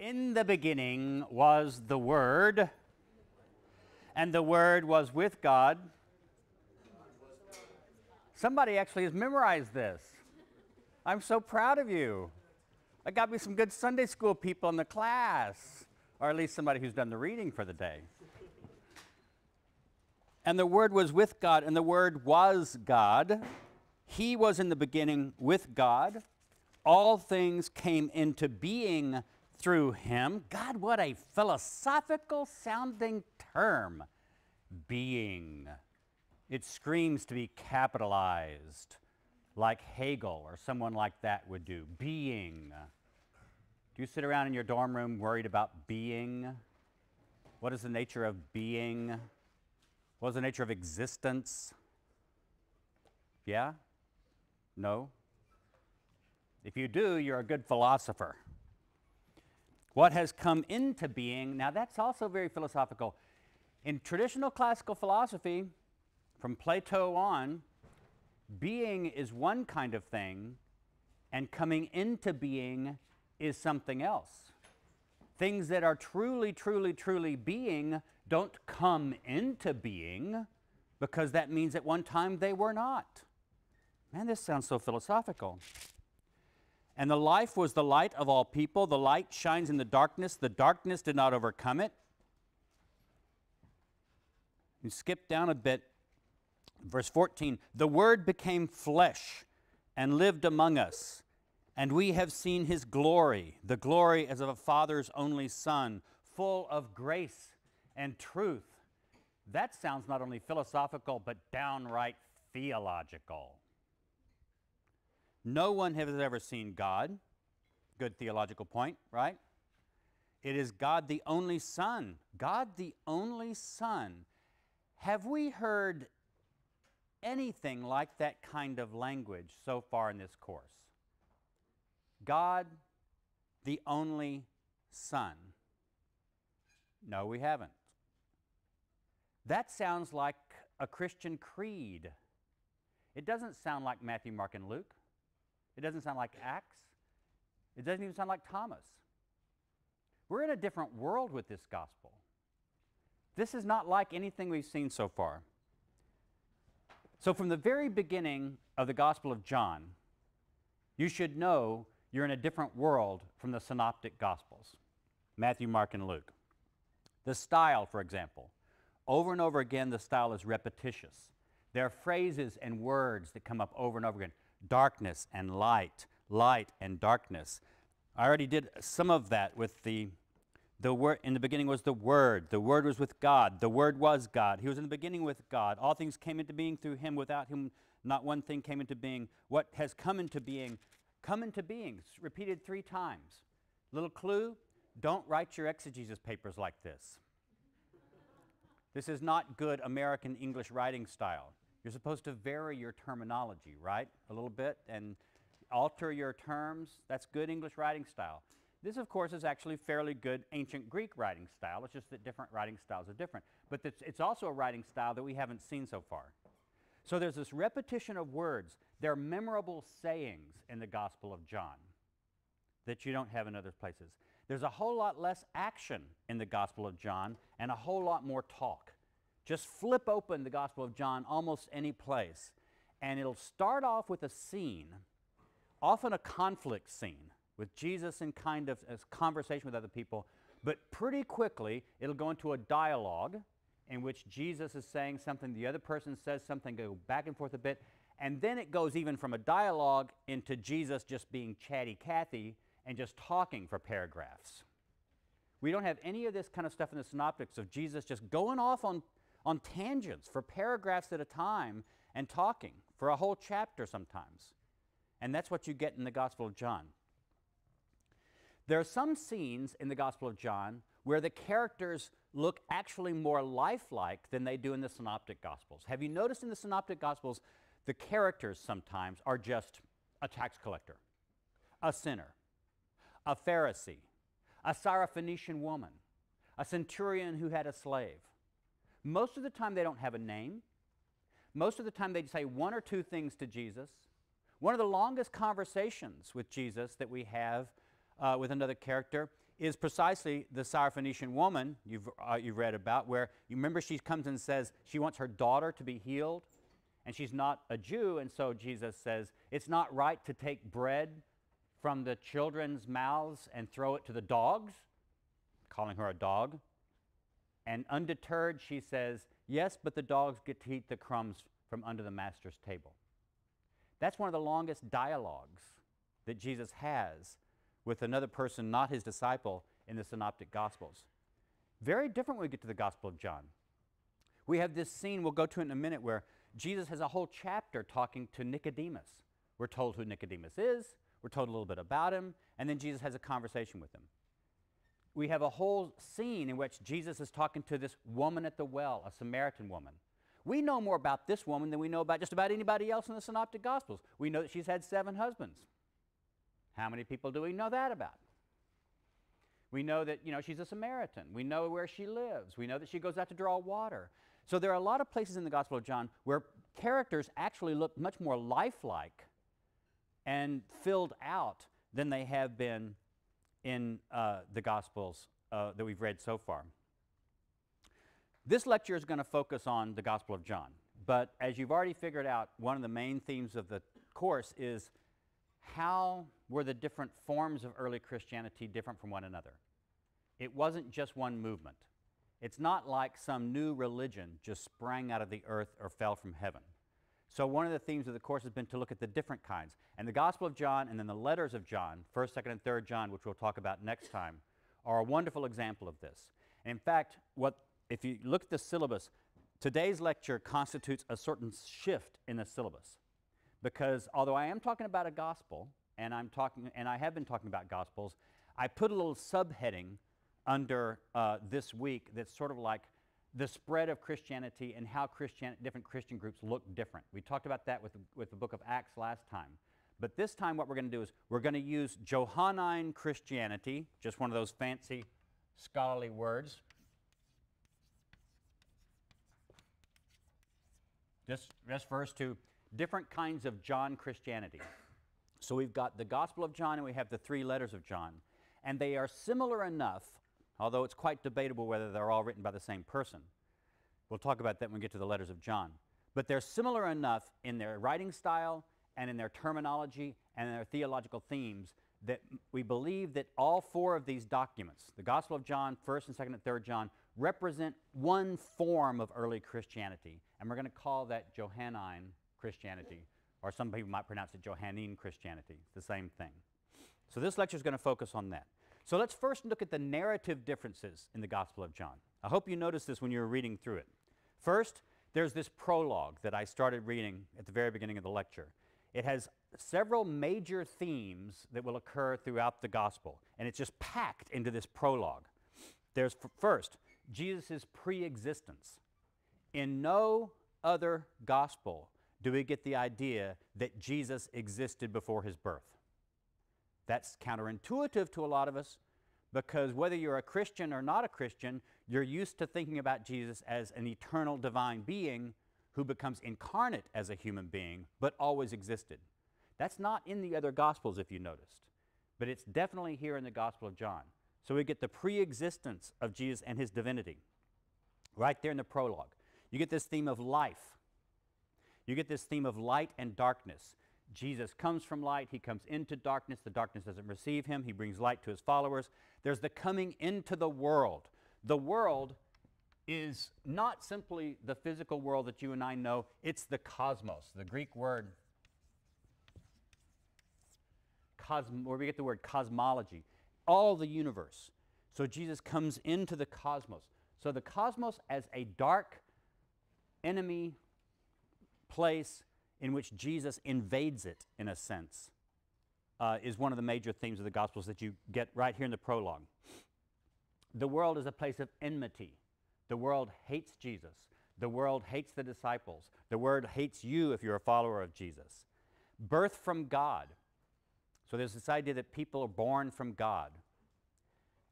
In the beginning was the Word, and the Word was with God. Somebody actually has memorized this. I'm so proud of you. I got me some good Sunday school people in the class, or at least somebody who's done the reading for the day. And the Word was with God, and the Word was God. He was in the beginning with God. All things came into being through him. God, what a philosophical sounding term. Being. It screams to be capitalized, like Hegel or someone like that would do. Being. Do you sit around in your dorm room worried about being? What is the nature of being? What is the nature of existence? Yeah? No? If you do, you're a good philosopher. What has come into being, now that's also very philosophical. In traditional classical philosophy, from Plato on, being is one kind of thing, and coming into being is something else. Things that are truly, truly, truly being don't come into being because that means at one time they were not. Man, this sounds so philosophical. And the life was the light of all people. The light shines in the darkness. The darkness did not overcome it. You skip down a bit. Verse 14 The Word became flesh and lived among us, and we have seen his glory, the glory as of a Father's only Son, full of grace and truth. That sounds not only philosophical, but downright theological. No one has ever seen God. Good theological point, right? It is God the only Son. God the only Son. Have we heard anything like that kind of language so far in this course? God the only Son. No, we haven't. That sounds like a Christian creed. It doesn't sound like Matthew, Mark, and Luke. It doesn't sound like Acts. It doesn't even sound like Thomas. We're in a different world with this gospel. This is not like anything we've seen so far. So, from the very beginning of the Gospel of John, you should know you're in a different world from the synoptic Gospels Matthew, Mark, and Luke. The style, for example, over and over again, the style is repetitious. There are phrases and words that come up over and over again darkness and light, light and darkness. I already did some of that with the the word in the beginning was the word. The word was with god. The word was god. He was in the beginning with god. All things came into being through him. Without him not one thing came into being. What has come into being come into being repeated three times. Little clue don't write your exegesis papers like this. This is not good american english writing style you're supposed to vary your terminology, right? A little bit and alter your terms. That's good English writing style. This, of course, is actually fairly good ancient Greek writing style. It's just that different writing styles are different. But it's, also a writing style that we haven't seen so far. So there's this repetition of words. They're memorable sayings in the Gospel of John that you don't have in other places. There's a whole lot less action in the Gospel of John and a whole lot more talk. Just flip open the Gospel of John almost any place, and it'll start off with a scene, often a conflict scene, with Jesus in kind of conversation with other people, but pretty quickly it'll go into a dialogue in which Jesus is saying something, the other person says something, go back and forth a bit, and then it goes even from a dialogue into Jesus just being chatty Cathy and just talking for paragraphs. We don't have any of this kind of stuff in the synoptics of Jesus just going off on on tangents for paragraphs at a time and talking for a whole chapter sometimes. And that's what you get in the Gospel of John. There are some scenes in the Gospel of John where the characters look actually more lifelike than they do in the Synoptic Gospels. Have you noticed in the Synoptic Gospels, the characters sometimes are just a tax collector, a sinner, a Pharisee, a Syrophoenician woman, a centurion who had a slave, most of the time, they don't have a name. Most of the time, they say one or two things to Jesus. One of the longest conversations with Jesus that we have uh, with another character is precisely the Syrophoenician woman you've, uh, you've read about, where you remember she comes and says she wants her daughter to be healed, and she's not a Jew, and so Jesus says, It's not right to take bread from the children's mouths and throw it to the dogs, calling her a dog. And undeterred, she says, Yes, but the dogs get to eat the crumbs from under the master's table. That's one of the longest dialogues that Jesus has with another person, not his disciple, in the Synoptic Gospels. Very different when we get to the Gospel of John. We have this scene, we'll go to it in a minute, where Jesus has a whole chapter talking to Nicodemus. We're told who Nicodemus is, we're told a little bit about him, and then Jesus has a conversation with him. We have a whole scene in which Jesus is talking to this woman at the well, a Samaritan woman. We know more about this woman than we know about just about anybody else in the Synoptic Gospels. We know that she's had seven husbands. How many people do we know that about? We know that, you know, she's a Samaritan. We know where she lives. We know that she goes out to draw water. So there are a lot of places in the Gospel of John where characters actually look much more lifelike and filled out than they have been in uh, the Gospels uh, that we've read so far. This lecture is going to focus on the Gospel of John. But as you've already figured out, one of the main themes of the course is how were the different forms of early Christianity different from one another? It wasn't just one movement. It's not like some new religion just sprang out of the earth or fell from heaven. So one of the themes of the course has been to look at the different kinds. And the Gospel of John and then the letters of John, 1st, 2nd, and 3rd John, which we'll talk about next time, are a wonderful example of this. And in fact, what, if you look at the syllabus, today's lecture constitutes a certain shift in the syllabus. Because although I am talking about a gospel, and I'm talking, and I have been talking about gospels, I put a little subheading under uh, this week that's sort of like the spread of Christianity and how Christian, different Christian groups look different. We talked about that with, with the book of Acts last time. But this time, what we're going to do is we're going to use Johannine Christianity, just one of those fancy scholarly words. This refers to different kinds of John Christianity. So we've got the Gospel of John and we have the three letters of John. And they are similar enough, although it's quite debatable whether they're all written by the same person. We'll talk about that when we get to the letters of John. But they're similar enough in their writing style and in their terminology and in their theological themes that we believe that all four of these documents, the Gospel of John, 1st and 2nd and 3rd John, represent one form of early Christianity. And we're going to call that Johannine Christianity or some people might pronounce it Johannine Christianity. The same thing. So this lecture is going to focus on that. So let's first look at the narrative differences in the Gospel of John. I hope you noticed this when you were reading through it. First, there's this prologue that I started reading at the very beginning of the lecture. It has several major themes that will occur throughout the Gospel, and it's just packed into this prologue. There's first, Jesus' pre existence. In no other Gospel do we get the idea that Jesus existed before his birth. That's counterintuitive to a lot of us because whether you're a Christian or not a Christian, you're used to thinking about Jesus as an eternal divine being who becomes incarnate as a human being but always existed. That's not in the other Gospels, if you noticed, but it's definitely here in the Gospel of John. So we get the pre existence of Jesus and his divinity right there in the prologue. You get this theme of life you get this theme of light and darkness. Jesus comes from light, he comes into darkness, the darkness doesn't receive him, he brings light to his followers. There's the coming into the world. The world is not simply the physical world that you and I know, it's the cosmos, the Greek word cosm- where we get the word cosmology, all the universe. So Jesus comes into the cosmos. So the cosmos as a dark enemy place in which Jesus invades it, in a sense, uh, is one of the major themes of the Gospels that you get right here in the prologue. The world is a place of enmity. The world hates Jesus. The world hates the disciples. The world hates you if you're a follower of Jesus. Birth from God. So there's this idea that people are born from God.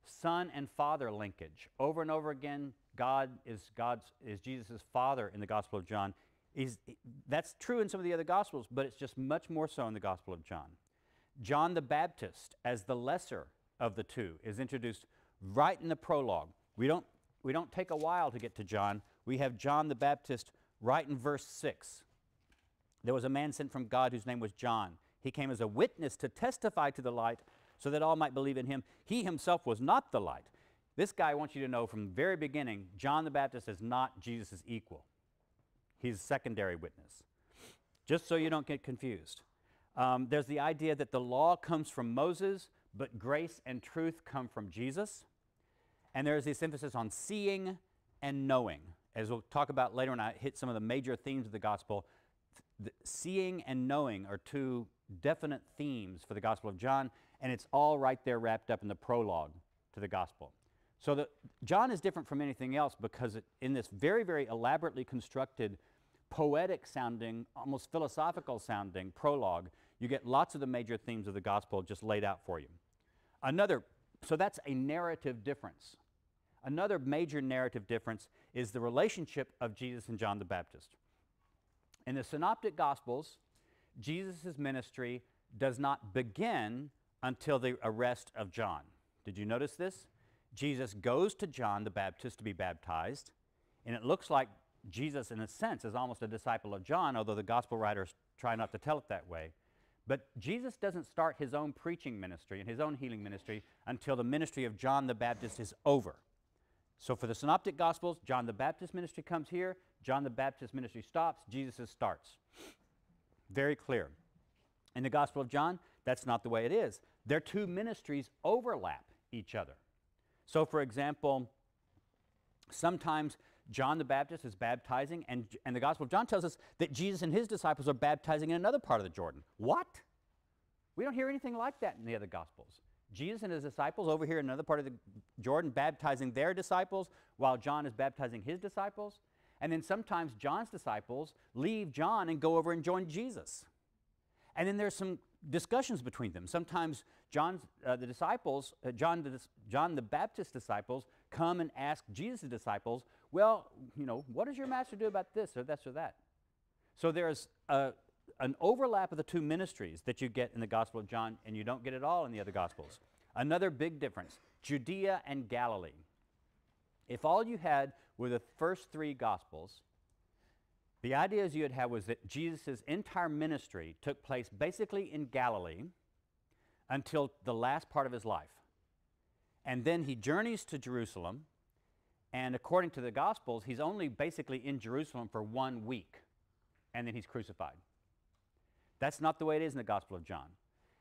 Son and father linkage. Over and over again, God is God's is Jesus' father in the Gospel of John. That's true in some of the other Gospels, but it's just much more so in the Gospel of John. John the Baptist as the lesser of the two is introduced right in the prologue. We don't, we don't take a while to get to John. We have John the Baptist right in verse 6. There was a man sent from God whose name was John. He came as a witness to testify to the light so that all might believe in him. He himself was not the light. This guy wants you to know from the very beginning John the Baptist is not Jesus' equal. He's a secondary witness. Just so you don't get confused. Um, there's the idea that the law comes from Moses, but grace and truth come from Jesus. And there's this emphasis on seeing and knowing. As we'll talk about later when I hit some of the major themes of the gospel, seeing and knowing are two definite themes for the Gospel of John, and it's all right there wrapped up in the prologue to the Gospel. So the, John is different from anything else because it, in this very, very elaborately constructed, poetic sounding, almost philosophical sounding prologue, you get lots of the major themes of the Gospel just laid out for you. Another, so that's a narrative difference. Another major narrative difference is the relationship of Jesus and John the Baptist. In the Synoptic Gospels, Jesus' ministry does not begin until the arrest of John. Did you notice this? Jesus goes to John the Baptist to be baptized, and it looks like Jesus, in a sense, is almost a disciple of John, although the gospel writers try not to tell it that way. But Jesus doesn't start his own preaching ministry and his own healing ministry until the ministry of John the Baptist is over. So for the Synoptic Gospels, John the Baptist ministry comes here, John the Baptist ministry stops, Jesus' starts. Very clear. In the Gospel of John, that's not the way it is. Their two ministries overlap each other. So, for example, sometimes John the Baptist is baptizing, and, and the Gospel of John tells us that Jesus and his disciples are baptizing in another part of the Jordan. What? We don't hear anything like that in the other Gospels. Jesus and his disciples over here in another part of the Jordan baptizing their disciples while John is baptizing his disciples. And then sometimes John's disciples leave John and go over and join Jesus. And then there's some discussions between them. Sometimes John's, uh, the disciples, uh, John, the, John the Baptist disciples, come and ask Jesus' disciples, well, you know, what does your master do about this or this or that? So there's a, an overlap of the two ministries that you get in the Gospel of John, and you don't get it all in the other Gospels. Another big difference Judea and Galilee. If all you had were the first three Gospels, the ideas you had had was that Jesus' entire ministry took place basically in Galilee until the last part of his life. And then he journeys to Jerusalem, and according to the Gospels, he's only basically in Jerusalem for one week, and then he's crucified. That's not the way it is in the Gospel of John.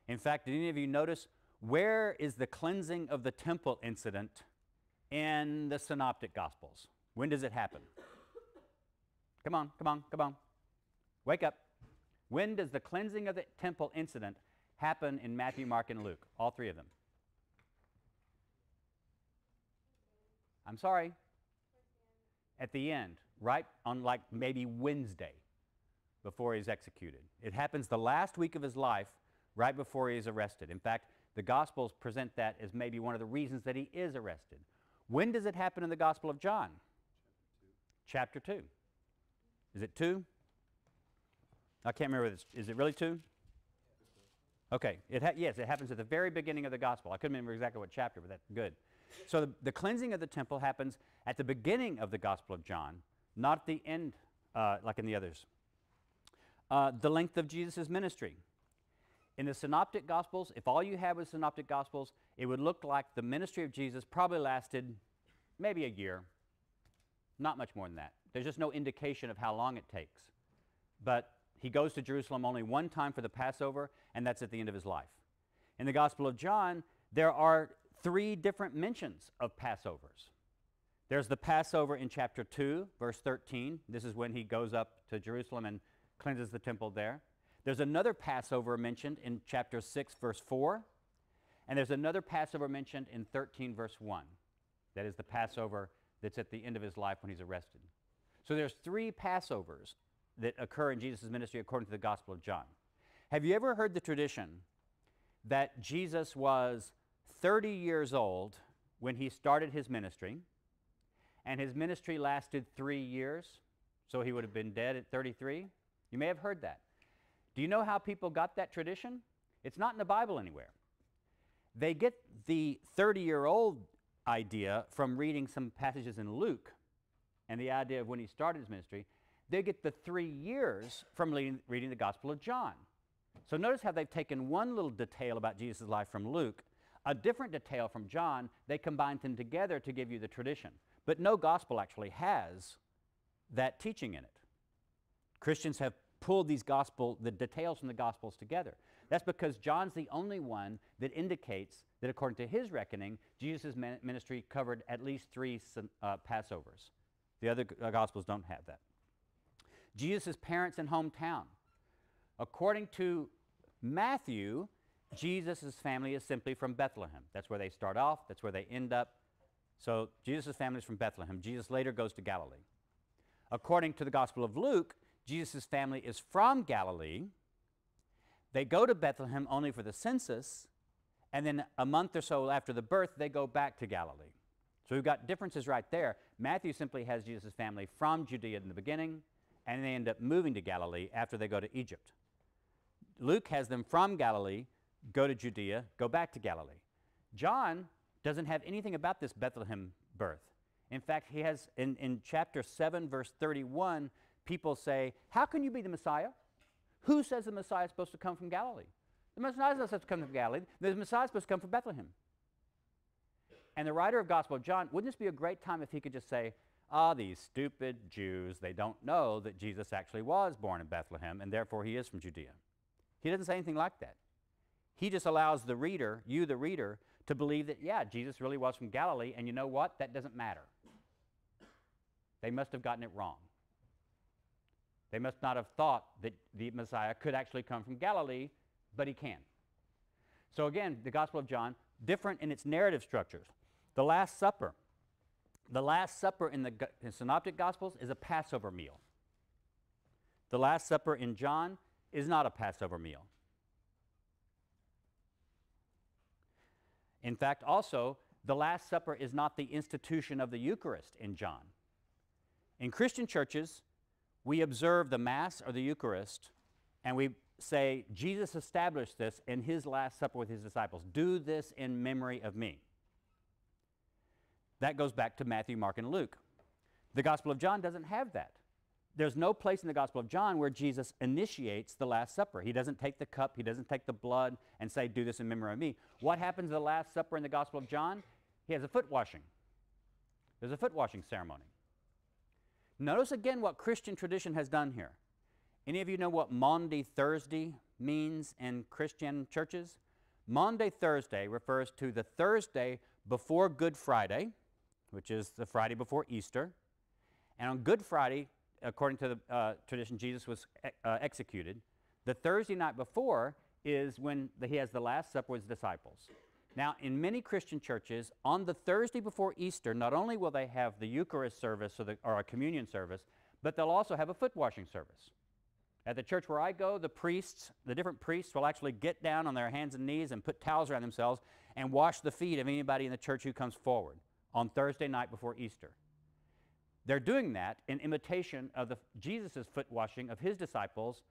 In fact, did any of you notice where is the cleansing of the temple incident in the Synoptic Gospels? When does it happen? Come on, come on, come on. Wake up. When does the cleansing of the temple incident happen in Matthew, Mark, and Luke? All three of them. I'm sorry. At the end, right on like maybe Wednesday before he's executed. It happens the last week of his life, right before he is arrested. In fact, the Gospels present that as maybe one of the reasons that he is arrested. When does it happen in the Gospel of John? Chapter 2. Is it 2? I can't remember. This. Is it really 2? Okay. It yes, it happens at the very beginning of the Gospel. I couldn't remember exactly what chapter, but that's good. So the, the cleansing of the temple happens at the beginning of the Gospel of John, not at the end uh, like in the others. Uh, the length of Jesus' ministry. In the Synoptic Gospels, if all you had was Synoptic Gospels, it would look like the ministry of Jesus probably lasted maybe a year, not much more than that. There's just no indication of how long it takes. But he goes to Jerusalem only one time for the Passover, and that's at the end of his life. In the Gospel of John, there are three different mentions of Passovers. There's the Passover in chapter 2, verse 13. This is when he goes up to Jerusalem and cleanses the temple there. There's another Passover mentioned in chapter 6, verse 4. And there's another Passover mentioned in 13, verse 1. That is the Passover that's at the end of his life when he's arrested. So there's three Passovers that occur in Jesus' ministry according to the Gospel of John. Have you ever heard the tradition that Jesus was 30 years old when he started his ministry, and his ministry lasted three years, so he would have been dead at 33? You may have heard that. Do you know how people got that tradition? It's not in the Bible anywhere. They get the 30 year old idea from reading some passages in Luke and the idea of when he started his ministry. They get the three years from reading, reading the Gospel of John. So notice how they've taken one little detail about Jesus' life from Luke, a different detail from John, they combined them together to give you the tradition. But no gospel actually has that teaching in it. Christians have pulled these gospel, the details from the gospels together. That's because John's the only one that indicates that according to his reckoning, Jesus' ministry covered at least three uh, Passovers. The other uh, gospels don't have that. Jesus' parents and hometown. According to Matthew, Jesus' family is simply from Bethlehem. That's where they start off, that's where they end up. So Jesus' family is from Bethlehem. Jesus later goes to Galilee. According to the Gospel of Luke, Jesus' family is from Galilee. They go to Bethlehem only for the census, and then a month or so after the birth, they go back to Galilee. So we've got differences right there. Matthew simply has Jesus' family from Judea in the beginning, and they end up moving to Galilee after they go to Egypt. Luke has them from Galilee, go to Judea, go back to Galilee. John doesn't have anything about this Bethlehem birth. In fact, he has in, in chapter 7, verse 31, people say, How can you be the Messiah? Who says the Messiah is supposed to come from Galilee? The Messiah is not supposed to come from Galilee. The Messiah is supposed to come from Bethlehem. And the writer of Gospel of John, wouldn't this be a great time if he could just say, Ah, these stupid Jews, they don't know that Jesus actually was born in Bethlehem, and therefore he is from Judea. He doesn't say anything like that. He just allows the reader, you the reader, to believe that, yeah, Jesus really was from Galilee, and you know what? That doesn't matter. They must have gotten it wrong. They must not have thought that the Messiah could actually come from Galilee, but he can. So again, the Gospel of John, different in its narrative structures. The Last Supper. The Last Supper in the in Synoptic Gospels is a Passover meal. The Last Supper in John is not a Passover meal. In fact, also, the Last Supper is not the institution of the Eucharist in John. In Christian churches, we observe the Mass or the Eucharist and we say, Jesus established this in his Last Supper with his disciples. Do this in memory of me. That goes back to Matthew, Mark, and Luke. The Gospel of John doesn't have that. There's no place in the Gospel of John where Jesus initiates the Last Supper. He doesn't take the cup, he doesn't take the blood and say, Do this in memory of me. What happens at the Last Supper in the Gospel of John? He has a foot washing. There's a foot washing ceremony. Notice again what Christian tradition has done here. Any of you know what Maundy Thursday means in Christian churches? Maundy Thursday refers to the Thursday before Good Friday, which is the Friday before Easter. And on Good Friday, according to the uh, tradition, Jesus was uh, executed. The Thursday night before is when the, he has the Last Supper with his disciples. Now, in many Christian churches, on the Thursday before Easter, not only will they have the Eucharist service or, the, or a communion service, but they'll also have a foot washing service. At the church where I go, the priests, the different priests, will actually get down on their hands and knees and put towels around themselves and wash the feet of anybody in the church who comes forward on Thursday night before Easter. They're doing that in imitation of Jesus' foot washing of his disciples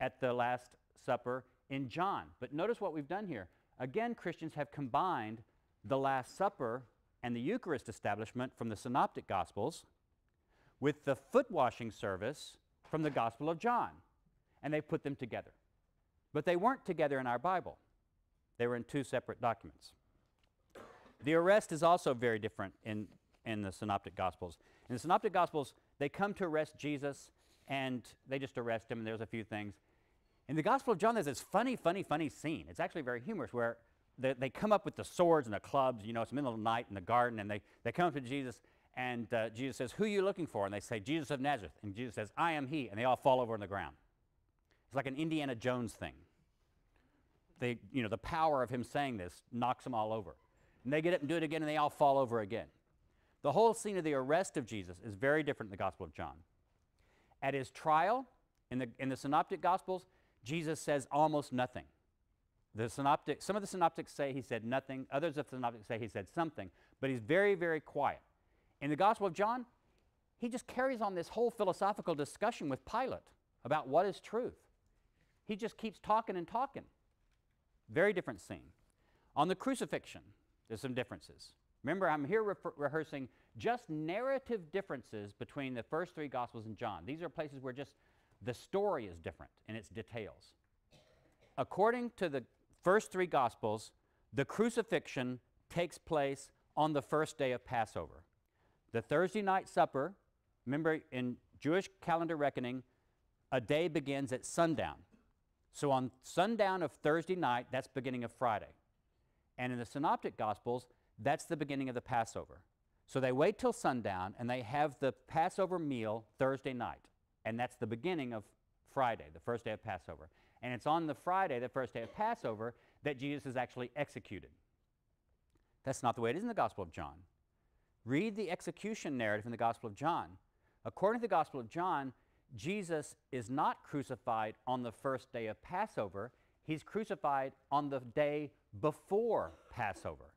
at the Last Supper in John. But notice what we've done here. Again, Christians have combined the Last Supper and the Eucharist establishment from the Synoptic Gospels with the foot washing service from the Gospel of John. And they put them together. But they weren't together in our Bible, they were in two separate documents. The arrest is also very different in, in the Synoptic Gospels. In the Synoptic Gospels, they come to arrest Jesus and they just arrest him, and there's a few things. In the Gospel of John, there's this funny, funny, funny scene. It's actually very humorous where they, they come up with the swords and the clubs. You know, it's middle of the night in the garden, and they, they come up to Jesus, and uh, Jesus says, Who are you looking for? And they say, Jesus of Nazareth. And Jesus says, I am he. And they all fall over on the ground. It's like an Indiana Jones thing. They, you know, the power of him saying this knocks them all over. And they get up and do it again, and they all fall over again. The whole scene of the arrest of Jesus is very different in the Gospel of John. At his trial, in the, in the Synoptic Gospels, Jesus says almost nothing. The synoptic, some of the synoptics say he said nothing, others of the synoptics say he said something, but he's very, very quiet. In the Gospel of John, he just carries on this whole philosophical discussion with Pilate about what is truth. He just keeps talking and talking. Very different scene. On the crucifixion, there's some differences. Remember, I'm here re- rehearsing just narrative differences between the first three Gospels and John. These are places where just the story is different in its details. According to the first three Gospels, the crucifixion takes place on the first day of Passover. The Thursday night supper, remember in Jewish calendar reckoning, a day begins at sundown. So on sundown of Thursday night, that's beginning of Friday. And in the Synoptic Gospels, that's the beginning of the Passover. So they wait till sundown and they have the Passover meal Thursday night. And that's the beginning of Friday, the first day of Passover. And it's on the Friday, the first day of Passover, that Jesus is actually executed. That's not the way it is in the Gospel of John. Read the execution narrative in the Gospel of John. According to the Gospel of John, Jesus is not crucified on the first day of Passover. He's crucified on the day before Passover.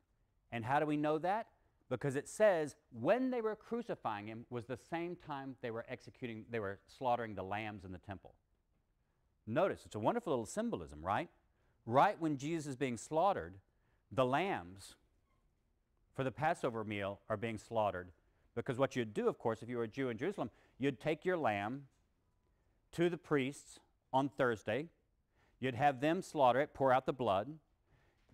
And how do we know that? Because it says when they were crucifying him was the same time they were executing, they were slaughtering the lambs in the temple. Notice, it's a wonderful little symbolism, right? Right when Jesus is being slaughtered, the lambs for the Passover meal are being slaughtered. Because what you'd do, of course, if you were a Jew in Jerusalem, you'd take your lamb to the priests on Thursday. You'd have them slaughter it, pour out the blood.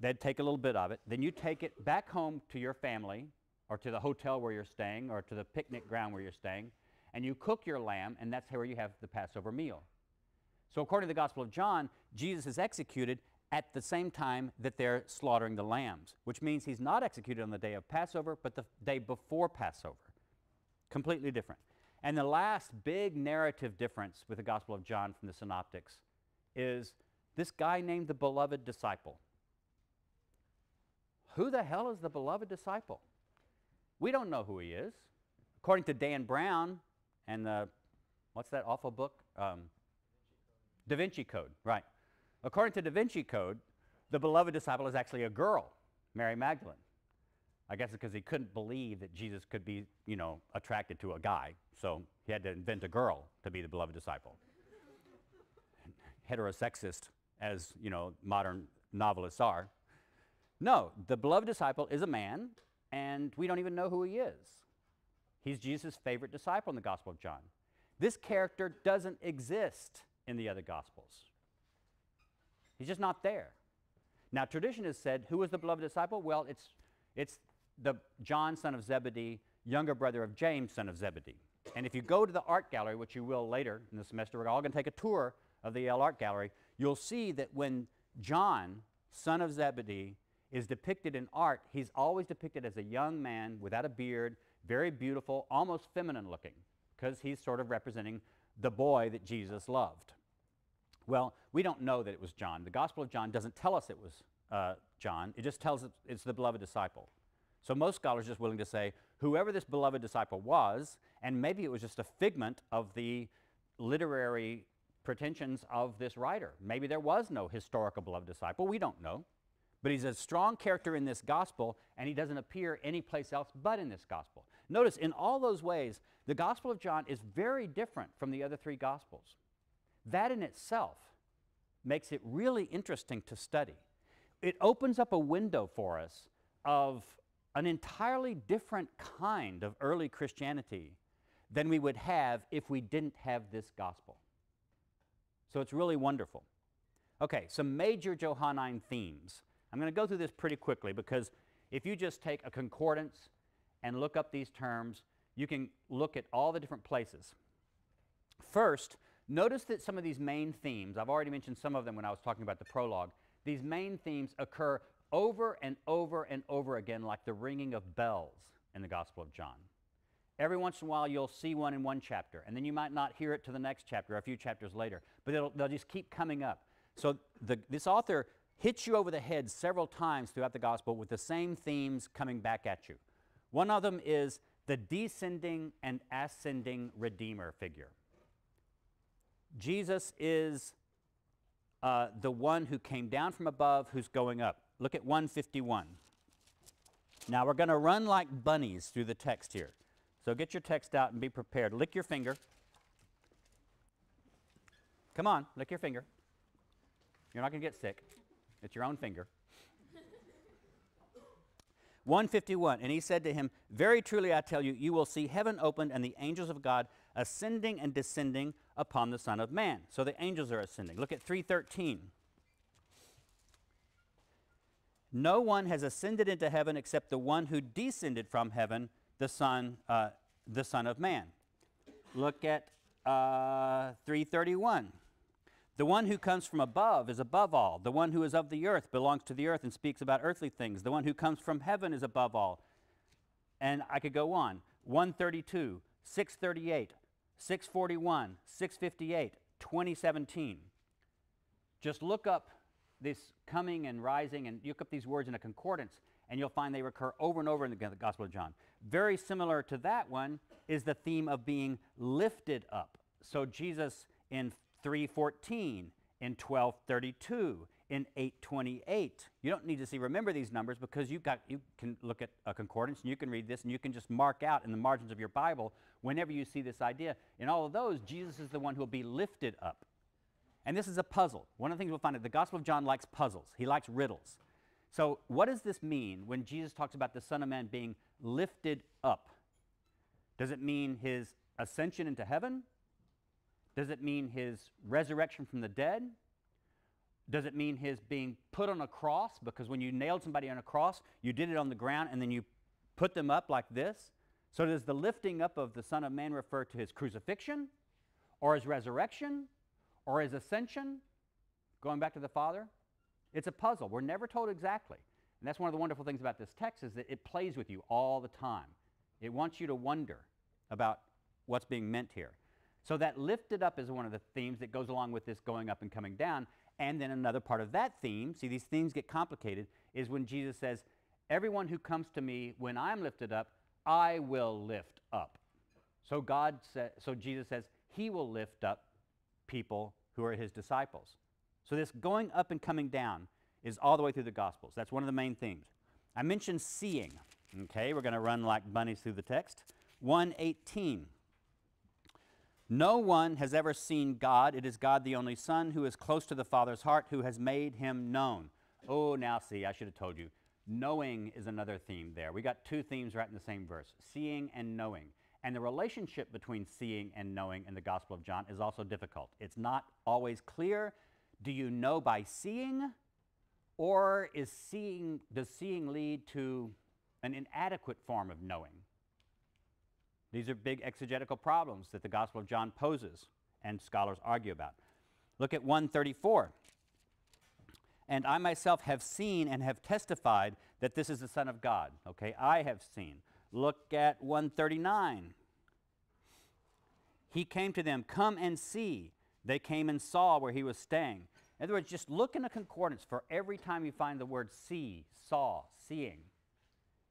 They'd take a little bit of it. Then you take it back home to your family or to the hotel where you're staying or to the picnic ground where you're staying, and you cook your lamb, and that's where you have the Passover meal. So, according to the Gospel of John, Jesus is executed at the same time that they're slaughtering the lambs, which means he's not executed on the day of Passover, but the day before Passover. Completely different. And the last big narrative difference with the Gospel of John from the Synoptics is this guy named the beloved disciple. Who the hell is the beloved disciple? We don't know who he is. According to Dan Brown and the, what's that awful book? Um, Da Vinci Code, right. According to Da Vinci Code, the beloved disciple is actually a girl, Mary Magdalene. I guess it's because he couldn't believe that Jesus could be, you know, attracted to a guy, so he had to invent a girl to be the beloved disciple. Heterosexist, as you know, modern novelists are. No, the beloved disciple is a man, and we don't even know who he is. He's Jesus' favorite disciple in the Gospel of John. This character doesn't exist in the other Gospels. He's just not there. Now, tradition has said, who was the beloved disciple? Well, it's, it's the John, son of Zebedee, younger brother of James, son of Zebedee. And if you go to the art gallery, which you will later in the semester, we're all going to take a tour of the Yale Art Gallery, you'll see that when John, son of Zebedee, is depicted in art, he's always depicted as a young man without a beard, very beautiful, almost feminine looking, because he's sort of representing the boy that Jesus loved. Well, we don't know that it was John. The Gospel of John doesn't tell us it was uh, John, it just tells us it's the beloved disciple. So most scholars are just willing to say whoever this beloved disciple was, and maybe it was just a figment of the literary pretensions of this writer. Maybe there was no historical beloved disciple. We don't know. But he's a strong character in this gospel, and he doesn't appear anyplace else but in this gospel. Notice, in all those ways, the Gospel of John is very different from the other three gospels. That in itself makes it really interesting to study. It opens up a window for us of an entirely different kind of early Christianity than we would have if we didn't have this gospel. So it's really wonderful. Okay, some major Johannine themes. I'm going to go through this pretty quickly because if you just take a concordance and look up these terms, you can look at all the different places. First, notice that some of these main themes, I've already mentioned some of them when I was talking about the prologue, these main themes occur over and over and over again like the ringing of bells in the Gospel of John. Every once in a while, you'll see one in one chapter, and then you might not hear it to the next chapter, or a few chapters later, but they'll just keep coming up. So the, this author hits you over the head several times throughout the Gospel with the same themes coming back at you. One of them is the descending and ascending Redeemer figure. Jesus is uh, the one who came down from above who's going up. Look at 151. Now we're going to run like bunnies through the text here. So get your text out and be prepared. Lick your finger. Come on, lick your finger. You're not going to get sick. It's your own finger. 151. And he said to him, Very truly I tell you, you will see heaven opened and the angels of God ascending and descending upon the Son of Man. So the angels are ascending. Look at 313. No one has ascended into heaven except the one who descended from heaven, the Son, uh, the Son of Man. Look at uh, 331. The one who comes from above is above all. The one who is of the earth belongs to the earth and speaks about earthly things. The one who comes from heaven is above all. And I could go on. 132, 638, 641, 658, 2017. Just look up this coming and rising and look up these words in a concordance and you'll find they recur over and over in the Gospel of John. Very similar to that one is the theme of being lifted up. So Jesus in 314, in 1232, in 828. You don't need to see remember these numbers because you got you can look at a concordance and you can read this and you can just mark out in the margins of your Bible whenever you see this idea. In all of those, Jesus is the one who will be lifted up. And this is a puzzle. One of the things we'll find is the Gospel of John likes puzzles. He likes riddles. So, what does this mean when Jesus talks about the Son of Man being lifted up? Does it mean his ascension into heaven? Does it mean his resurrection from the dead? Does it mean his being put on a cross? Because when you nailed somebody on a cross, you did it on the ground and then you put them up like this. So does the lifting up of the Son of Man refer to his crucifixion or his resurrection or his ascension? Going back to the Father? It's a puzzle. We're never told exactly. And that's one of the wonderful things about this text is that it plays with you all the time. It wants you to wonder about what's being meant here. So that lifted up is one of the themes that goes along with this going up and coming down. And then another part of that theme, see, these themes get complicated, is when Jesus says, Everyone who comes to me, when I'm lifted up, I will lift up. So God sa- so Jesus says he will lift up people who are his disciples. So this going up and coming down is all the way through the Gospels. That's one of the main themes. I mentioned seeing. Okay, we're going to run like bunnies through the text. 118. No one has ever seen God. It is God the only Son who is close to the Father's heart, who has made him known. Oh, now see, I should have told you. Knowing is another theme there. We got two themes right in the same verse seeing and knowing. And the relationship between seeing and knowing in the Gospel of John is also difficult. It's not always clear. Do you know by seeing? Or is seeing, does seeing lead to an inadequate form of knowing? These are big exegetical problems that the Gospel of John poses and scholars argue about. Look at 134. And I myself have seen and have testified that this is the Son of God. Okay, I have seen. Look at 139. He came to them, Come and see. They came and saw where he was staying. In other words, just look in a concordance for every time you find the word see, saw, seeing,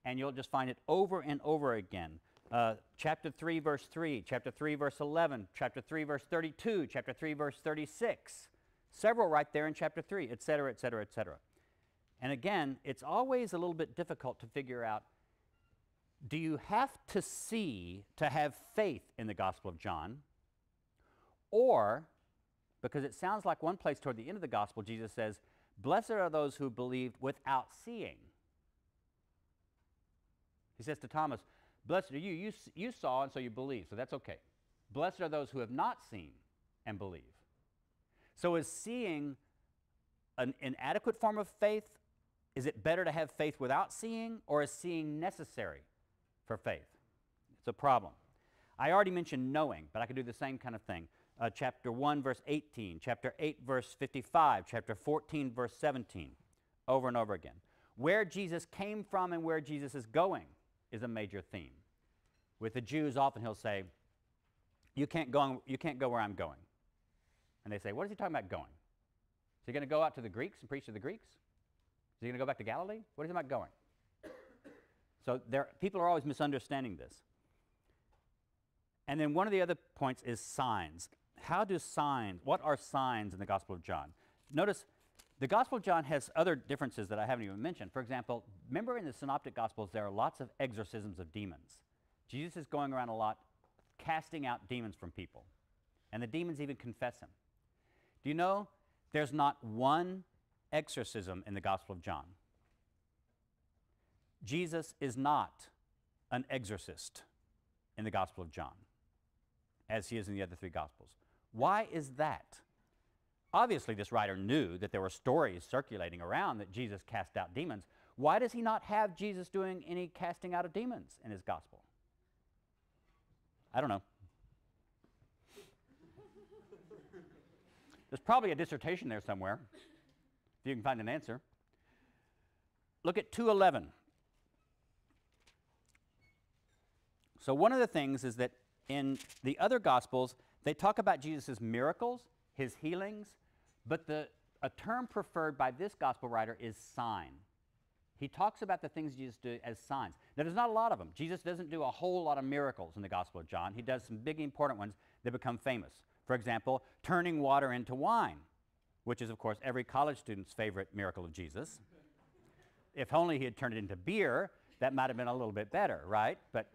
and you'll just find it over and over again. Uh, chapter 3, verse 3, chapter 3, verse 11, chapter 3, verse 32, chapter 3, verse 36. Several right there in chapter 3, et cetera, et cetera, et cetera. And again, it's always a little bit difficult to figure out do you have to see to have faith in the Gospel of John? Or, because it sounds like one place toward the end of the Gospel, Jesus says, Blessed are those who believed without seeing. He says to Thomas, Blessed are you. you. You saw, and so you believe, so that's okay. Blessed are those who have not seen and believe. So, is seeing an inadequate form of faith? Is it better to have faith without seeing, or is seeing necessary for faith? It's a problem. I already mentioned knowing, but I could do the same kind of thing. Uh, chapter 1, verse 18, chapter 8, verse 55, chapter 14, verse 17, over and over again. Where Jesus came from and where Jesus is going is a major theme. With the Jews, often he'll say, you can't, go, you can't go where I'm going. And they say, What is he talking about going? Is he going to go out to the Greeks and preach to the Greeks? Is he going to go back to Galilee? What is he about going? So there, people are always misunderstanding this. And then one of the other points is signs. How do signs, what are signs in the Gospel of John? Notice the Gospel of John has other differences that I haven't even mentioned. For example, remember in the Synoptic Gospels, there are lots of exorcisms of demons. Jesus is going around a lot casting out demons from people, and the demons even confess him. Do you know there's not one exorcism in the Gospel of John? Jesus is not an exorcist in the Gospel of John, as he is in the other three Gospels. Why is that? Obviously, this writer knew that there were stories circulating around that Jesus cast out demons. Why does he not have Jesus doing any casting out of demons in his Gospel? I don't know. There's probably a dissertation there somewhere, if you can find an answer. Look at 211. So, one of the things is that in the other Gospels, they talk about Jesus' miracles, his healings, but the, a term preferred by this Gospel writer is sign. He talks about the things Jesus did as signs. Now, there's not a lot of them. Jesus doesn't do a whole lot of miracles in the Gospel of John. He does some big, important ones that become famous. For example, turning water into wine, which is, of course, every college student's favorite miracle of Jesus. if only he had turned it into beer, that might have been a little bit better, right? But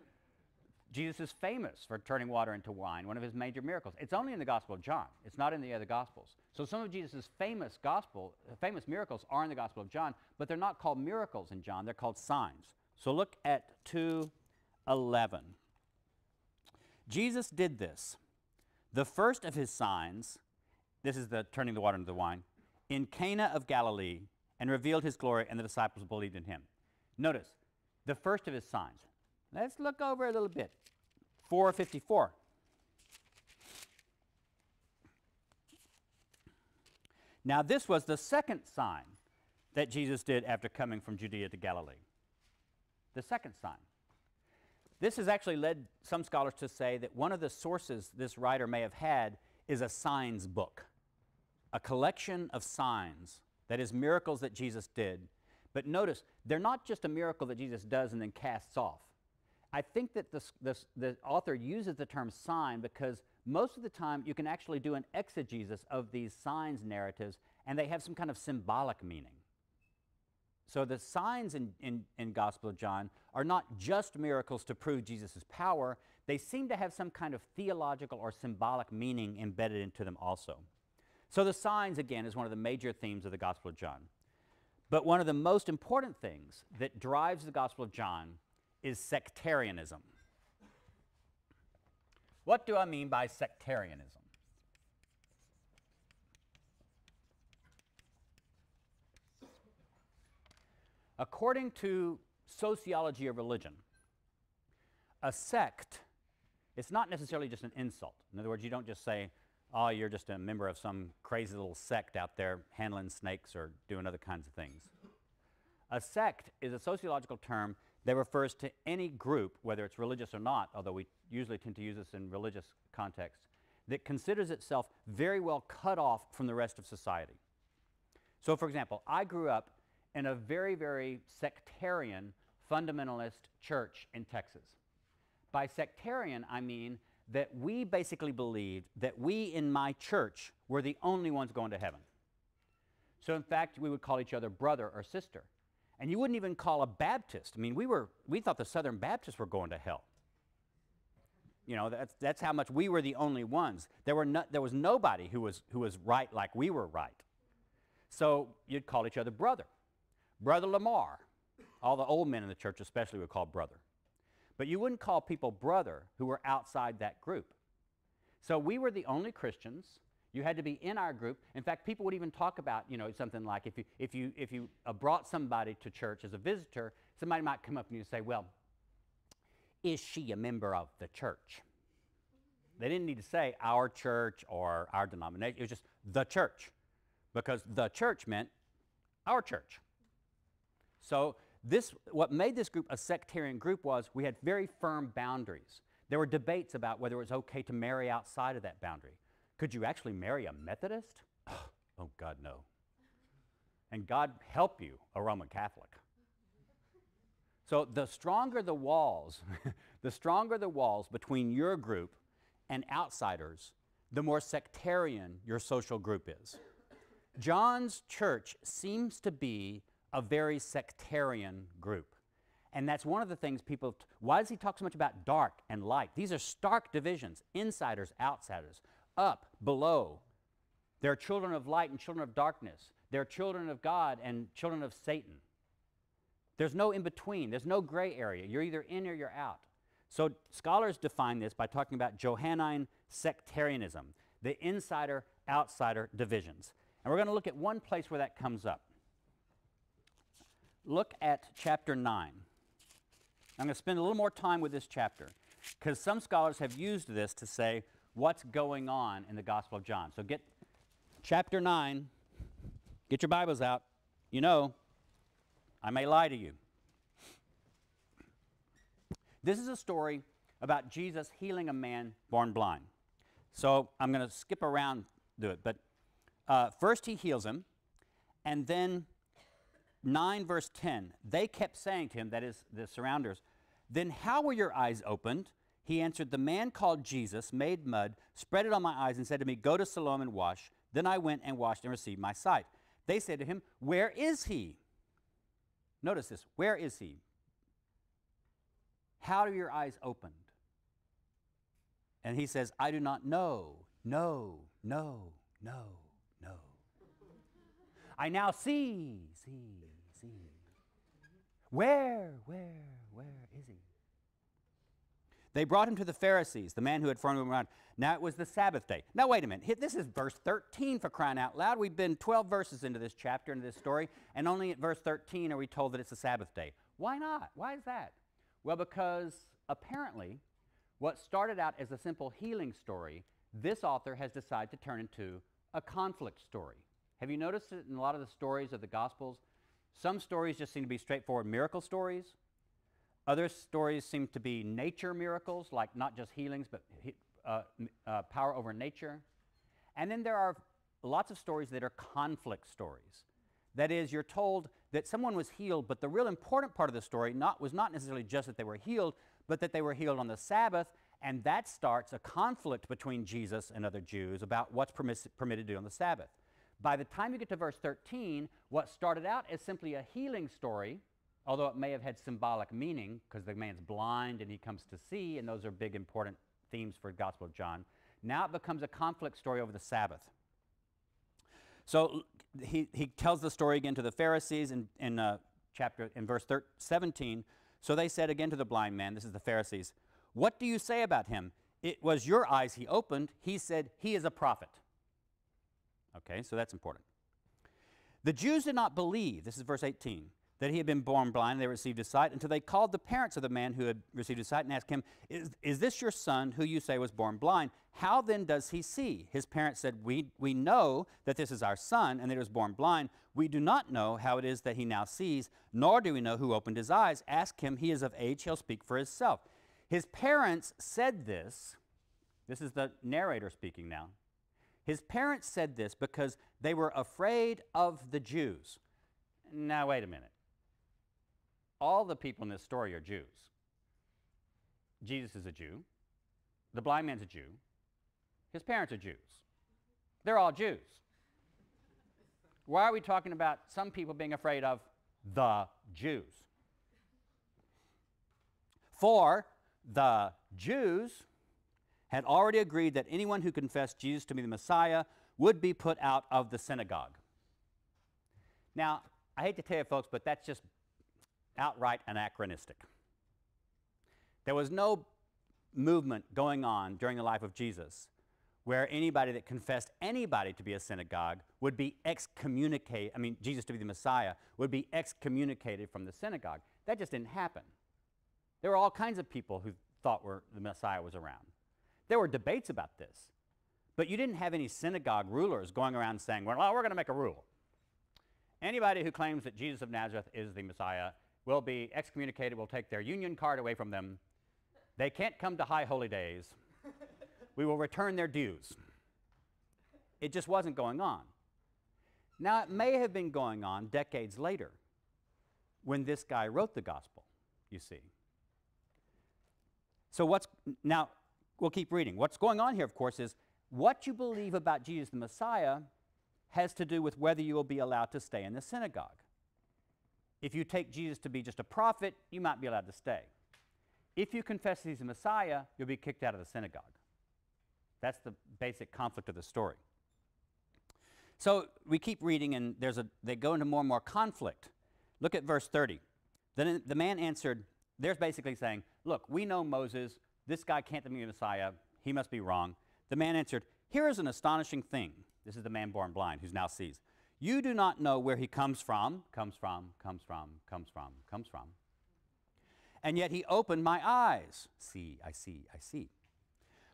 Jesus is famous for turning water into wine, one of his major miracles. It's only in the Gospel of John. It's not in the other Gospels. So some of Jesus' famous gospel, famous miracles are in the Gospel of John, but they're not called miracles in John. They're called signs. So look at 2:11. Jesus did this. The first of his signs, this is the turning the water into the wine, in Cana of Galilee, and revealed his glory, and the disciples believed in him. Notice, the first of his signs. Let's look over a little bit. 454. Now, this was the second sign that Jesus did after coming from Judea to Galilee. The second sign. This has actually led some scholars to say that one of the sources this writer may have had is a signs book, a collection of signs, that is, miracles that Jesus did. But notice, they're not just a miracle that Jesus does and then casts off. I think that this, this, the author uses the term sign because most of the time you can actually do an exegesis of these signs narratives and they have some kind of symbolic meaning. So the signs in, in, in Gospel of John are not just miracles to prove Jesus' power, they seem to have some kind of theological or symbolic meaning embedded into them also. So the signs, again, is one of the major themes of the Gospel of John. But one of the most important things that drives the Gospel of John is sectarianism. What do I mean by sectarianism? According to sociology of religion, a sect is not necessarily just an insult. In other words, you don't just say, oh, you're just a member of some crazy little sect out there handling snakes or doing other kinds of things. A sect is a sociological term that refers to any group, whether it's religious or not, although we usually tend to use this in religious contexts, that considers itself very well cut off from the rest of society. So, for example, I grew up in a very, very sectarian fundamentalist church in Texas. By sectarian, I mean that we basically believed that we in my church were the only ones going to heaven. So, in fact, we would call each other brother or sister. And you wouldn't even call a Baptist. I mean, we, were, we thought the Southern Baptists were going to hell. You know, that's, that's how much we were the only ones. There, were no, there was nobody who was, who was right like we were right. So you'd call each other brother. Brother Lamar. All the old men in the church, especially, would call brother. But you wouldn't call people brother who were outside that group. So we were the only Christians you had to be in our group. In fact, people would even talk about, you know, something like if you, if you, if you uh, brought somebody to church as a visitor, somebody might come up and you and say, well, is she a member of the church? They didn't need to say our church or our denomination. It was just the church because the church meant our church. So this, what made this group a sectarian group was we had very firm boundaries. There were debates about whether it was okay to marry outside of that boundary. Could you actually marry a Methodist? Oh, God, no. And God help you, a Roman Catholic. So the stronger the walls, the stronger the walls between your group and outsiders, the more sectarian your social group is. John's church seems to be a very sectarian group. And that's one of the things people, why does he talk so much about dark and light? These are stark divisions, insiders, outsiders up, below. They're children of light and children of darkness. They're children of God and children of Satan. There's no in between, there's no gray area. You're either in or you're out. So scholars define this by talking about Johannine sectarianism, the insider outsider divisions. And we're going to look at one place where that comes up. Look at chapter 9. I'm going to spend a little more time with this chapter because some scholars have used this to say what's going on in the Gospel of John. So get chapter 9, get your Bibles out. You know, I may lie to you. This is a story about Jesus healing a man born blind. So I'm going to skip around do it, but uh, first he heals him, and then 9 verse 10, they kept saying to him, that is the surrounders, then how were your eyes opened? He answered, The man called Jesus made mud, spread it on my eyes, and said to me, Go to Siloam and wash. Then I went and washed and received my sight. They said to him, Where is he? Notice this. Where is he? How are your eyes opened? And he says, I do not know. No, no, no, no. I now see, see, see. Where, where? They brought him to the Pharisees, the man who had thrown him around. Now it was the Sabbath day. Now, wait a minute. This is verse 13 for crying out loud. We've been 12 verses into this chapter, into this story, and only at verse 13 are we told that it's the Sabbath day. Why not? Why is that? Well, because apparently what started out as a simple healing story, this author has decided to turn into a conflict story. Have you noticed it in a lot of the stories of the Gospels? Some stories just seem to be straightforward miracle stories. Other stories seem to be nature miracles, like not just healings, but uh, uh, power over nature. And then there are lots of stories that are conflict stories. That is, you're told that someone was healed, but the real important part of the story not, was not necessarily just that they were healed, but that they were healed on the Sabbath, and that starts a conflict between Jesus and other Jews about what's permitted to do on the Sabbath. By the time you get to verse 13, what started out as simply a healing story although it may have had symbolic meaning because the man's blind and he comes to see, and those are big important themes for the Gospel of John. Now it becomes a conflict story over the Sabbath. So he, he tells the story again to the Pharisees in, in uh, chapter in verse 13, 17. So they said again to the blind man, this is the Pharisees, What do you say about him? It was your eyes he opened. He said, He is a prophet. Okay, so that's important. The Jews did not believe, this is verse 18, that he had been born blind, they received his sight, until they called the parents of the man who had received his sight and asked him, Is, is this your son who you say was born blind? How then does he see? His parents said, we, we know that this is our son and that he was born blind. We do not know how it is that he now sees, nor do we know who opened his eyes. Ask him, he is of age, he'll speak for himself. His parents said this. This is the narrator speaking now. His parents said this because they were afraid of the Jews. Now, wait a minute all the people in this story are Jews. Jesus is a Jew. The blind man's a Jew. His parents are Jews. They're all Jews. Why are we talking about some people being afraid of the Jews? For the Jews had already agreed that anyone who confessed Jesus to be the Messiah would be put out of the synagogue. Now, I hate to tell you, folks, but that's just outright anachronistic. There was no movement going on during the life of Jesus where anybody that confessed anybody to be a synagogue would be excommunicated, I mean, Jesus to be the Messiah, would be excommunicated from the synagogue. That just didn't happen. There were all kinds of people who thought were, the Messiah was around. There were debates about this. But you didn't have any synagogue rulers going around saying, well, we're going to make a rule. Anybody who claims that Jesus of Nazareth is the Messiah will be excommunicated. We'll take their union card away from them. They can't come to high holy days. we will return their dues. It just wasn't going on. Now, it may have been going on decades later when this guy wrote the gospel, you see. So, what's now, we'll keep reading. What's going on here, of course, is what you believe about Jesus the Messiah has to do with whether you will be allowed to stay in the synagogue. If you take Jesus to be just a prophet, you might be allowed to stay. If you confess he's the Messiah, you'll be kicked out of the synagogue. That's the basic conflict of the story. So we keep reading, and there's a, they go into more and more conflict. Look at verse 30. Then the man answered, They're basically saying, Look, we know Moses. This guy can't be the Messiah. He must be wrong. The man answered, Here is an astonishing thing. This is the man born blind who now sees. You do not know where he comes from, comes from, comes from, comes from, comes from. And yet he opened my eyes. See, I see, I see.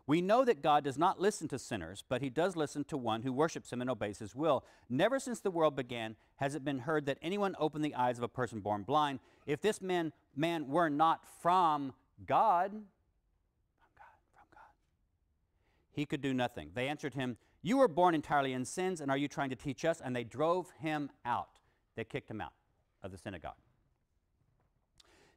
We know that God does not listen to sinners, but he does listen to one who worships him and obeys his will. Never since the world began has it been heard that anyone opened the eyes of a person born blind. If this man, man were not from God, from God, from God, he could do nothing. They answered him, You were born entirely in sins, and are you trying to teach us? And they drove him out. They kicked him out of the synagogue.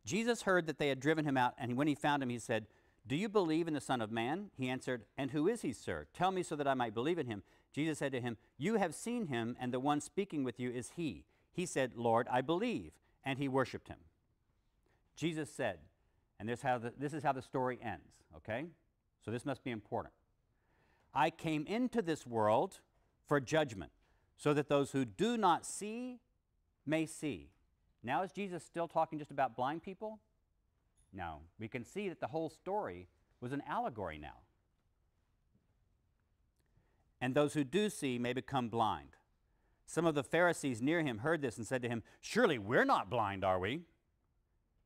Jesus heard that they had driven him out, and when he found him, he said, do you believe in the Son of Man? He answered, And who is he, sir? Tell me so that I might believe in him. Jesus said to him, You have seen him, and the one speaking with you is he. He said, Lord, I believe. And he worshiped him. Jesus said, and this, how the, this is how the story ends, okay? So this must be important. I came into this world for judgment, so that those who do not see may see. Now, is Jesus still talking just about blind people? No, we can see that the whole story was an allegory now. And those who do see may become blind. Some of the Pharisees near him heard this and said to him, Surely we're not blind, are we?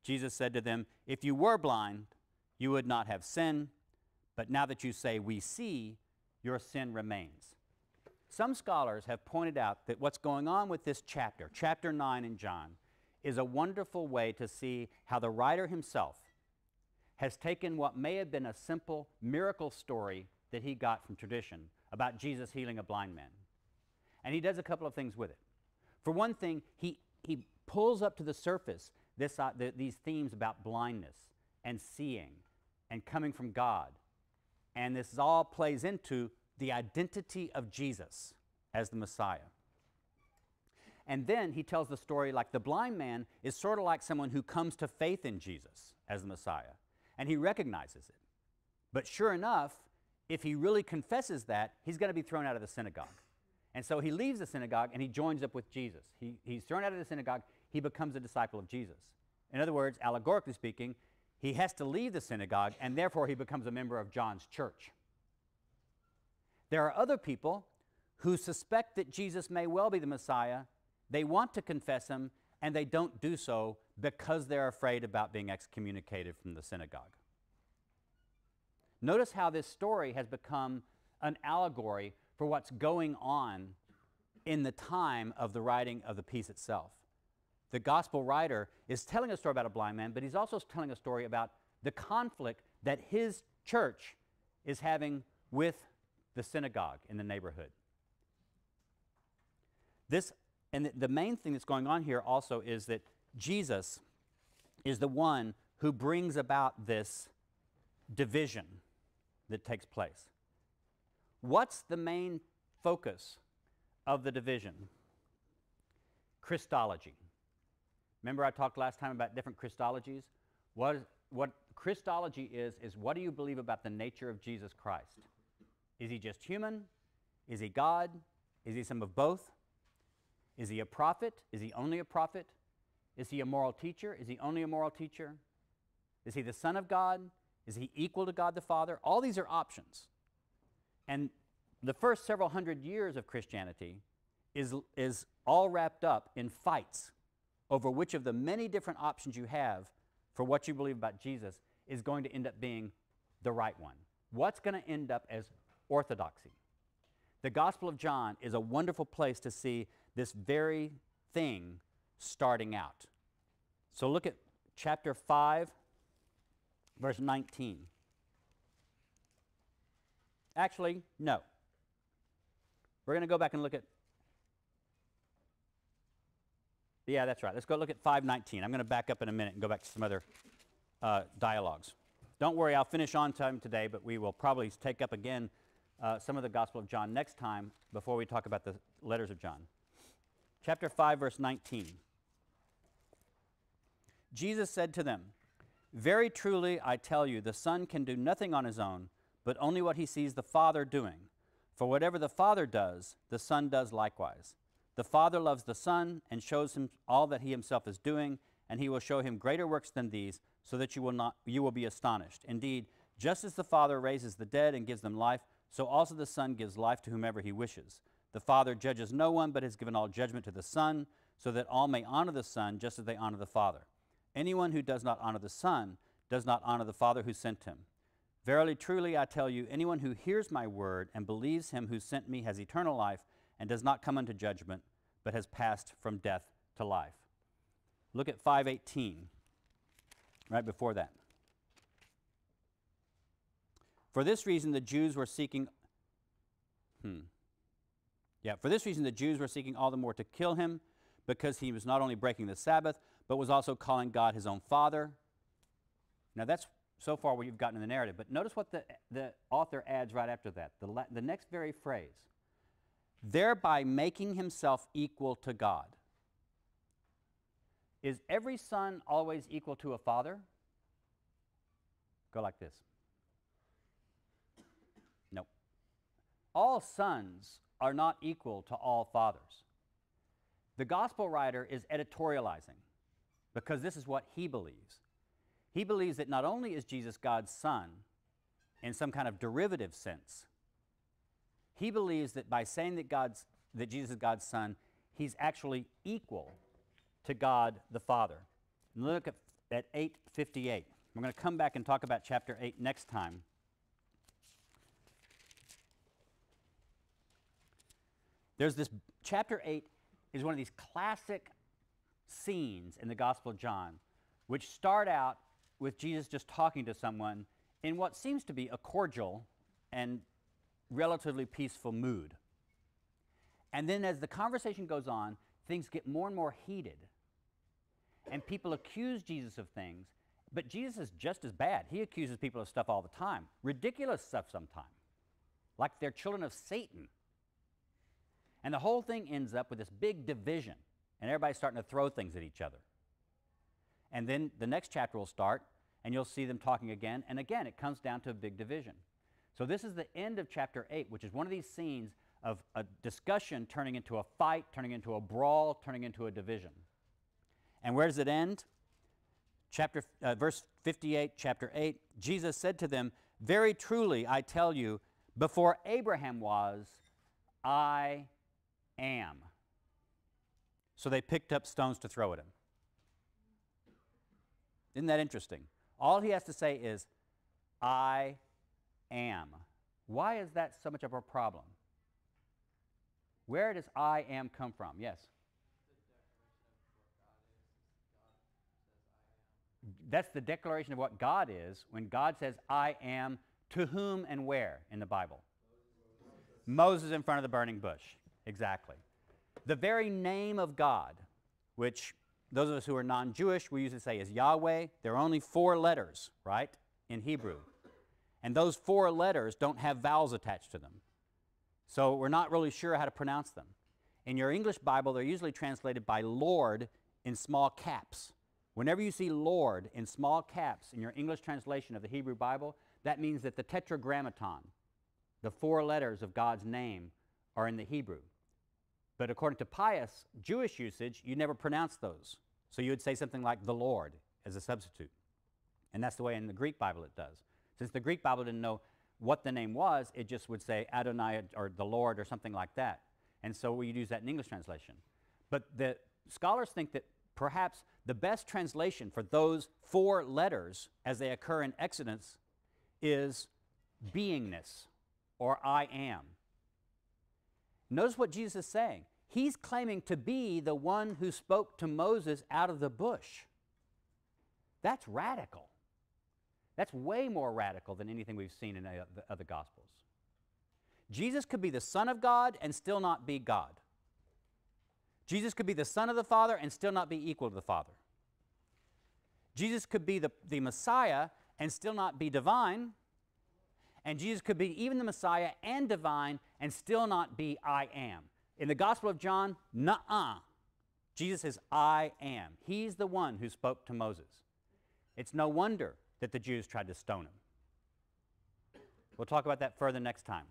Jesus said to them, If you were blind, you would not have sin, but now that you say, We see, your sin remains. Some scholars have pointed out that what's going on with this chapter, chapter 9 in John, is a wonderful way to see how the writer himself has taken what may have been a simple miracle story that he got from tradition about Jesus healing a blind man. And he does a couple of things with it. For one thing, he, he pulls up to the surface this, uh, the, these themes about blindness and seeing and coming from God. And this all plays into the identity of Jesus as the Messiah. And then he tells the story like the blind man is sort of like someone who comes to faith in Jesus as the Messiah, and he recognizes it. But sure enough, if he really confesses that, he's going to be thrown out of the synagogue. And so he leaves the synagogue and he joins up with Jesus. He, he's thrown out of the synagogue, he becomes a disciple of Jesus. In other words, allegorically speaking, he has to leave the synagogue and therefore he becomes a member of John's church. There are other people who suspect that Jesus may well be the Messiah they want to confess him, and they don't do so because they're afraid about being excommunicated from the synagogue. Notice how this story has become an allegory for what's going on in the time of the writing of the piece itself. The gospel writer is telling a story about a blind man, but he's also telling a story about the conflict that his church is having with the synagogue in the neighborhood. This and the, main thing that's going on here also is that Jesus is the one who brings about this division that takes place. What's the main focus of the division? Christology. Remember, I talked last time about different Christologies? What, what Christology is, is what do you believe about the nature of Jesus Christ? Is he just human? Is he God? Is he some of both? Is he a prophet? Is he only a prophet? Is he a moral teacher? Is he only a moral teacher? Is he the Son of God? Is he equal to God the Father? All these are options. And the first several hundred years of Christianity is, is all wrapped up in fights over which of the many different options you have for what you believe about Jesus is going to end up being the right one. What's going to end up as orthodoxy? The Gospel of John is a wonderful place to see this very thing starting out. So look at chapter 5, verse 19. Actually, no. We're going to go back and look at. Yeah, that's right. Let's go look at 519. I'm going to back up in a minute and go back to some other uh, dialogues. Don't worry, I'll finish on time today, but we will probably take up again uh, some of the Gospel of John next time before we talk about the letters of John. Chapter 5, verse 19. Jesus said to them, Very truly I tell you, the Son can do nothing on his own, but only what he sees the Father doing. For whatever the Father does, the Son does likewise. The Father loves the Son and shows him all that he himself is doing, and he will show him greater works than these, so that you will, not, you will be astonished. Indeed, just as the Father raises the dead and gives them life, so also the Son gives life to whomever he wishes. The Father judges no one, but has given all judgment to the Son, so that all may honor the Son just as they honor the Father. Anyone who does not honor the Son does not honor the Father who sent him. Verily, truly, I tell you, anyone who hears my word and believes him who sent me has eternal life and does not come unto judgment, but has passed from death to life. Look at 518, right before that. For this reason, the Jews were seeking. Hmm. Yeah, for this reason, the Jews were seeking all the more to kill him, because he was not only breaking the Sabbath, but was also calling God his own Father. Now, that's so far where you've gotten in the narrative. But notice what the, the author adds right after that. The, la- the next very phrase thereby making himself equal to God. Is every son always equal to a father? Go like this. Nope. All sons are not equal to all fathers. The gospel writer is editorializing because this is what he believes. He believes that not only is Jesus God's son in some kind of derivative sense, he believes that by saying that, God's, that Jesus is God's son, he's actually equal to God the Father. And look at, at 858. We're going to come back and talk about chapter 8 next time. There's this, chapter 8 is one of these classic scenes in the Gospel of John, which start out with Jesus just talking to someone in what seems to be a cordial and relatively peaceful mood. And then as the conversation goes on, things get more and more heated. And people accuse Jesus of things, but Jesus is just as bad. He accuses people of stuff all the time, ridiculous stuff sometimes, like they're children of Satan. And the whole thing ends up with this big division, and everybody's starting to throw things at each other. And then the next chapter will start, and you'll see them talking again, and again, it comes down to a big division. So this is the end of chapter 8, which is one of these scenes of a discussion turning into a fight, turning into a brawl, turning into a division. And where does it end? Chapter, uh, verse 58, chapter 8 Jesus said to them, Very truly, I tell you, before Abraham was, I am. So they picked up stones to throw at him. Isn't that interesting? All he has to say is, I am. Why is that so much of a problem? Where does I am come from? Yes? That's the declaration of what God is when God says, I am to whom and where in the Bible? Moses in front of the burning bush. Exactly. The very name of God, which those of us who are non Jewish, we usually say is Yahweh. There are only four letters, right, in Hebrew. And those four letters don't have vowels attached to them. So we're not really sure how to pronounce them. In your English Bible, they're usually translated by Lord in small caps. Whenever you see Lord in small caps in your English translation of the Hebrew Bible, that means that the tetragrammaton, the four letters of God's name, are in the Hebrew. But according to pious Jewish usage, you never pronounce those. So you would say something like the Lord as a substitute. And that's the way in the Greek Bible it does. Since the Greek Bible didn't know what the name was, it just would say Adonai or the Lord or something like that. And so we use that in English translation. But the scholars think that perhaps the best translation for those four letters as they occur in Exodus is beingness or I am. Notice what Jesus is saying. He's claiming to be the one who spoke to Moses out of the bush. That's radical. That's way more radical than anything we've seen in the other Gospels. Jesus could be the Son of God and still not be God. Jesus could be the Son of the Father and still not be equal to the Father. Jesus could be the, the Messiah and still not be divine. And Jesus could be even the Messiah and divine and still not be I am. In the Gospel of John, nah Jesus says, I am. He's the one who spoke to Moses. It's no wonder that the Jews tried to stone him. We'll talk about that further next time.